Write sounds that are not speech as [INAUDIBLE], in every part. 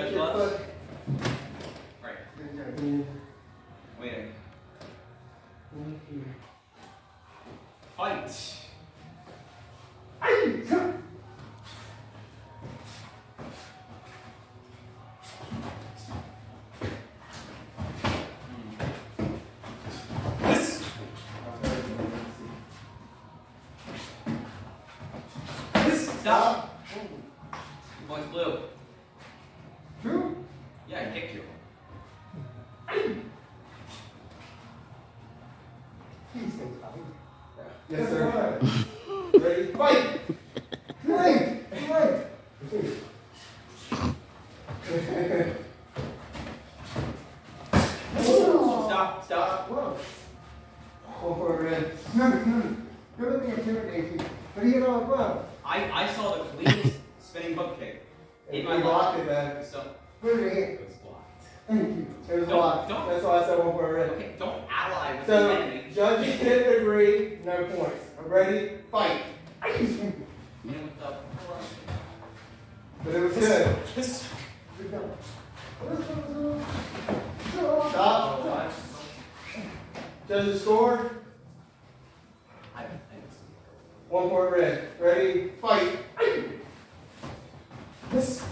underneath your foot. Right. Here. Fight. Stop. Points blue. True. Yeah, I kicked you. Please stay tight. Yes, sir. [LAUGHS] Ready? Fight! Right! Right! Stop. Stop. Whoa. One for red. No, no, no. You're looking at intimidating. But he all well. I, I saw the cleanest spinning hook kick in He my blocked it, man. So Put it in. it was blocked. Thank you. It was Don't- blocked. don't- That's why I said one for red. Okay, don't ally with the So, enemy. judges [LAUGHS] didn't agree, no points. I'm Ready? Fight. In with the But it was good. This. Stop. Oh, Judges score. I, I, One point red. Ready? Fight. This.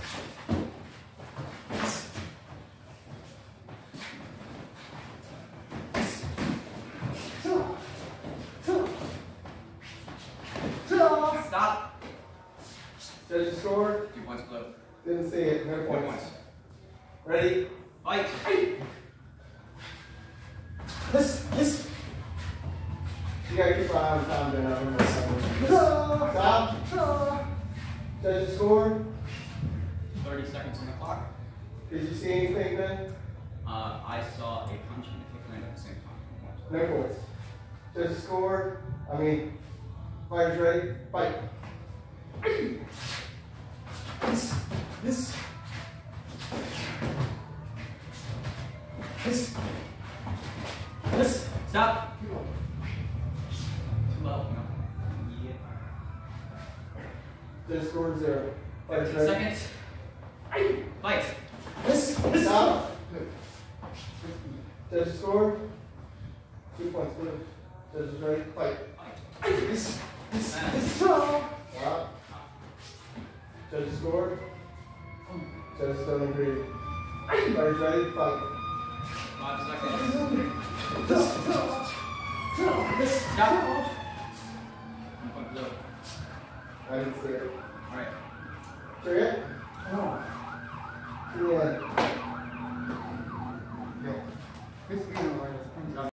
Stop. Judges score. Two points blue. Didn't see it. No points. points. Ready? Fight. This. This. You gotta keep our eye on time then. I don't know. Stop. Judges score. 30 seconds on the clock. Did you see anything then? Uh, I saw a punch and a kick land at the same time. No points. Judges score. I mean, fighters ready? Fight. This. This. This. This. Stop. Too low. No. Yeah. Judges score zero. Fighters ready? seconds. Fight. This. This. Stop. Judges score. Two points. Blue. Judges ready? Fight. Fight. This. This. Stop. Judges score. Judges don't agree. Fighters ready? Fight. Five seconds. Stop. One. I didn't see it. Alright. Sure yet? Yeah.